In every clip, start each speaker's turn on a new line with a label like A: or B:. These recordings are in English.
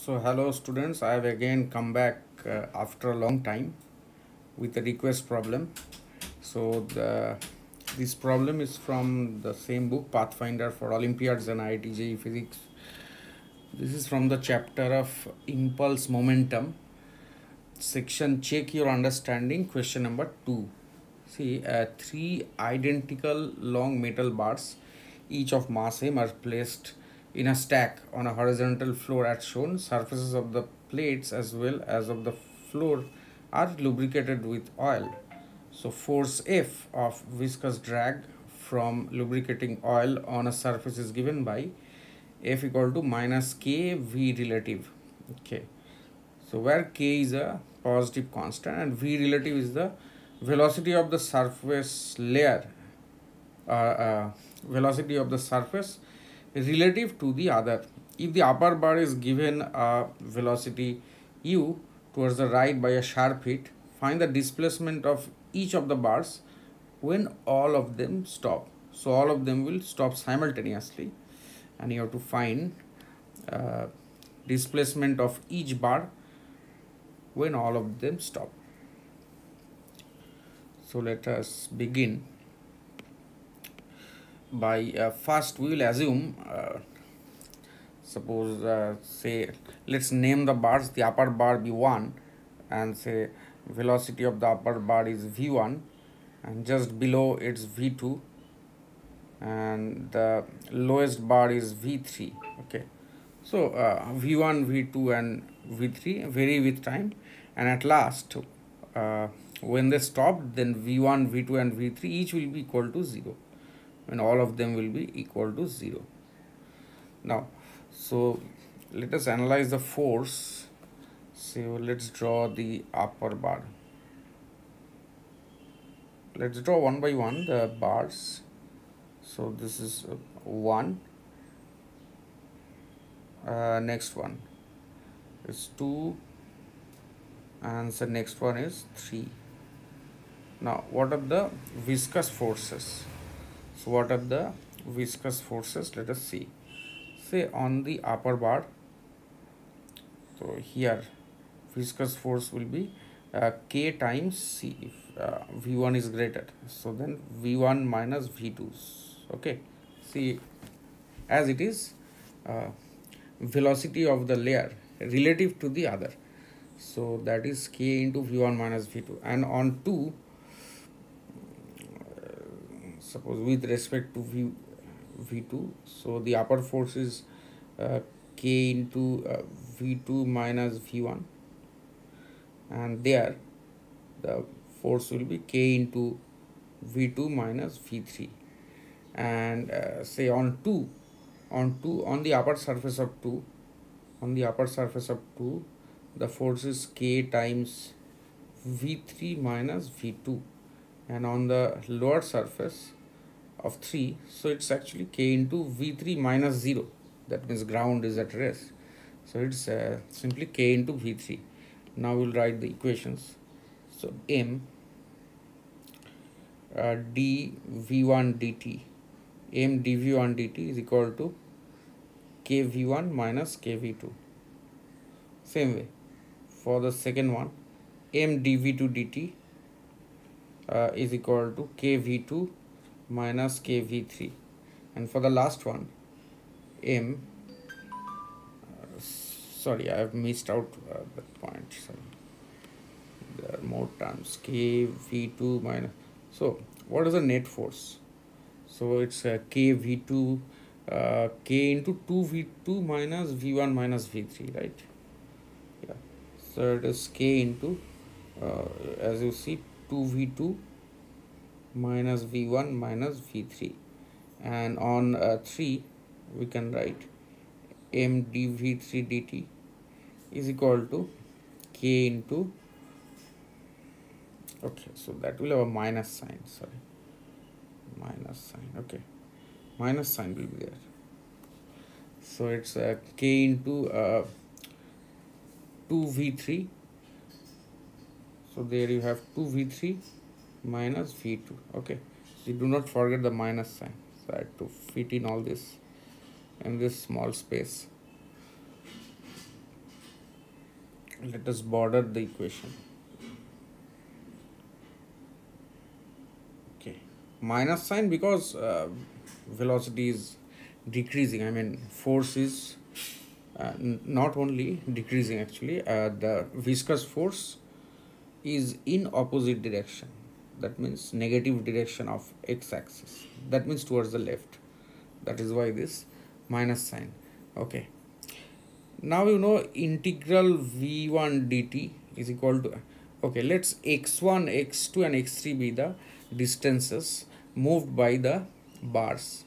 A: So hello students, I have again come back uh, after a long time with a request problem. So the this problem is from the same book Pathfinder for Olympiads and IIT Physics. This is from the chapter of impulse momentum section check your understanding question number 2 see uh, three identical long metal bars each of mass m are placed in a stack on a horizontal floor as shown. Surfaces of the plates as well as of the floor are lubricated with oil. So force F of viscous drag from lubricating oil on a surface is given by F equal to minus K V relative. Okay. So where K is a positive constant and V relative is the velocity of the surface layer uh, uh, velocity of the surface relative to the other. If the upper bar is given a velocity u towards the right by a sharp hit, find the displacement of each of the bars when all of them stop. So all of them will stop simultaneously and you have to find uh, displacement of each bar when all of them stop. So let us begin by uh, first we will assume uh, suppose uh, say let's name the bars the upper bar be 1 and say velocity of the upper bar is v1 and just below it's v2 and the lowest bar is v3 okay? So uh, v1 v2 and v3 vary with time and at last uh, when they stop then v1 v2 and v3 each will be equal to 0 when all of them will be equal to 0 now so let us analyze the force. So let's draw the upper bar. Let's draw one by one the bars. So this is uh, one. Uh, next one is two. And the next one is three. Now what are the viscous forces so what are the viscous forces? Let us see. Say on the upper bar so here viscous force will be uh, k times c if uh, v1 is greater. So then v1 minus v2 okay? See as it is uh, velocity of the layer relative to the other. So that is k into v1 minus v2 and on 2 suppose with respect to v v2 so the upper force is uh, k into uh, v2 minus v1 and there the force will be k into v2 minus v3 and uh, say on 2 on 2 on the upper surface of 2 on the upper surface of 2 the force is k times v3 minus v2 and on the lower surface of 3 so it's actually k into v3 minus 0 that means ground is at rest. So it's uh, simply k into v3 now we'll write the equations. So m uh, d v1 dt m dv1 dt is equal to kv1 minus kv2 same way for the second one m dv2 dt uh, is equal to kv2 minus kv3 and for the last one m uh, sorry i have missed out uh, that point sorry. There are more terms kv2 minus so what is the net force? So it's uh, kv2 uh, k into 2v2 minus v1 minus v3 right? Yeah. So it is k into uh, as you see 2v2 minus v1 minus v3 and on uh, 3 we can write m dv3 dt is equal to k into okay so that will have a minus sign sorry. Minus sign okay. Minus sign will be there. So it's uh, k into uh, 2v3 so there you have 2v3 minus v2 okay. So do not forget the minus sign. So I have to fit in all this in this small space. Let us border the equation. Okay. Minus sign because uh, velocity is decreasing. I mean force is uh, not only decreasing actually uh, the viscous force is in opposite direction that means negative direction of x-axis that means towards the left. That is why this minus sign. Okay. Now you know integral v1 dt is equal to okay let's x1 x2 and x3 be the distances moved by the bars.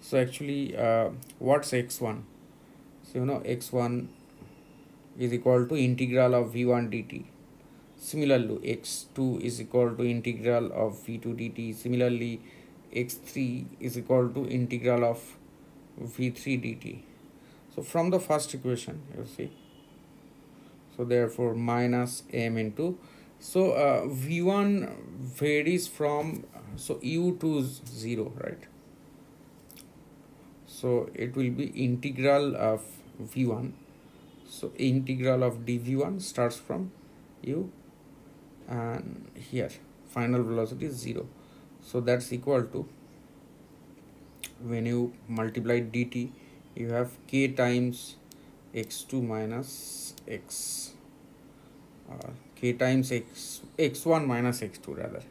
A: So actually uh, what's x1 so you know x1 is equal to integral of v1 dt Similarly, x2 is equal to integral of v2 dt. Similarly, x3 is equal to integral of v3 dt. So from the first equation, you see. So therefore, minus m into. So uh, v1 varies from so u to 0, right? So it will be integral of v1. So integral of dv1 starts from u and here final velocity is 0 so that's equal to when you multiply dt you have k times x2 minus x. Uh, k times x x1 minus x2 rather.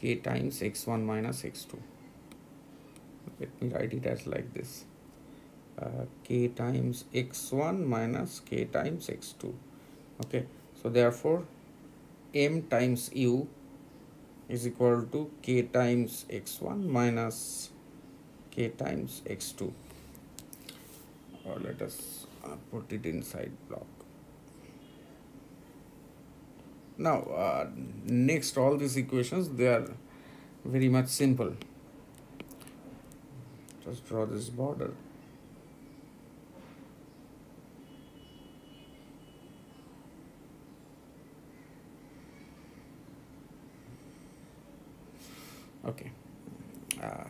A: K times x1 minus x2 let me write it as like this. Uh, k times x1 minus k times x2 okay. So therefore m times u is equal to k times x1 minus k times x2 or let us uh, put it inside block. Now uh, next all these equations they are very much simple. Just draw this border okay. Uh,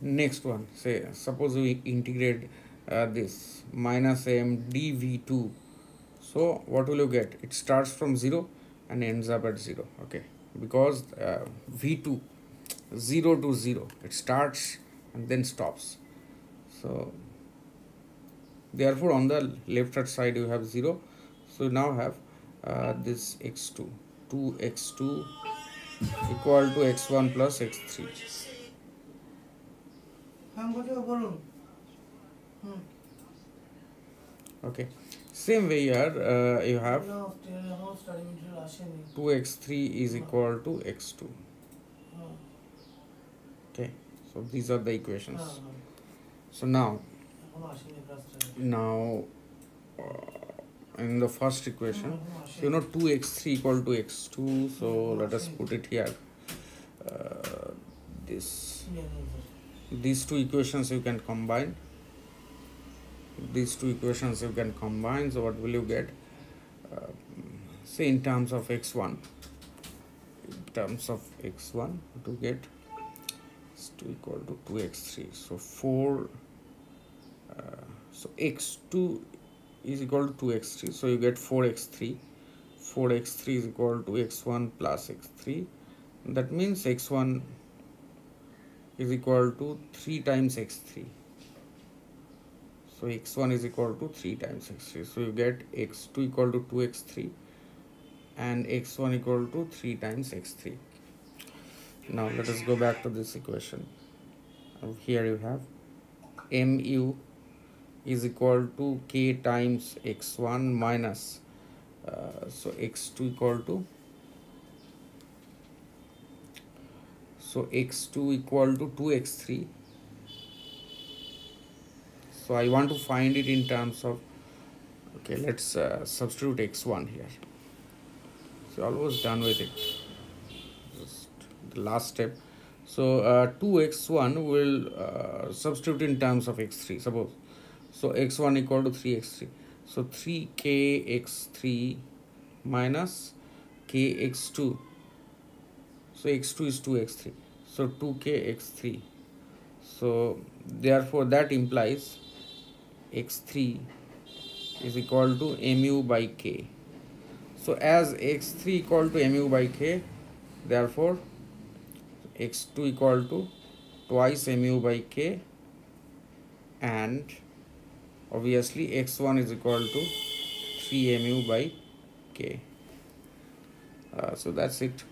A: next one. Say suppose we integrate uh, this minus m dv2 so what will you get? It starts from 0 and ends up at 0 okay. Because uh, v2 0 to 0 it starts and then stops. So therefore on the left hand side you have 0 so now have uh, this x2 2x2 equal to x1 plus x3. Okay. Same way here, uh, you have 2x3 is equal to x2. Okay. So these are the equations. So now, now. Uh, in the first equation you know 2x3 equal to x2 so let us put it here. Uh, this these two equations you can combine. These two equations you can combine so what will you get? Uh, say in terms of x1 in terms of x1 to get? Is 2 equal to 2x3 so 4 uh, so x2 is equal to 2x3 so you get 4x3 4x3 is equal to x1 plus x3 that means x1 is equal to 3 times x3 so x1 is equal to 3 times x3 so you get x2 equal to 2x3 and x1 equal to 3 times x3 now let us go back to this equation. Here you have mu is equal to k times x1 minus uh, so x2 equal to so x2 equal to 2x3 so I want to find it in terms of okay let's uh, substitute x1 here. So almost done with it. Just the last step. So uh, 2x1 will uh, substitute in terms of x3 suppose so x1 equal to 3x3 so 3kx3 minus kx2 so x2 is 2x3 so 2kx3 so therefore that implies x3 is equal to mu by k. So as x3 equal to mu by k therefore x2 equal to twice mu by k and obviously x1 is equal to 3 mu by k. Uh, so that's it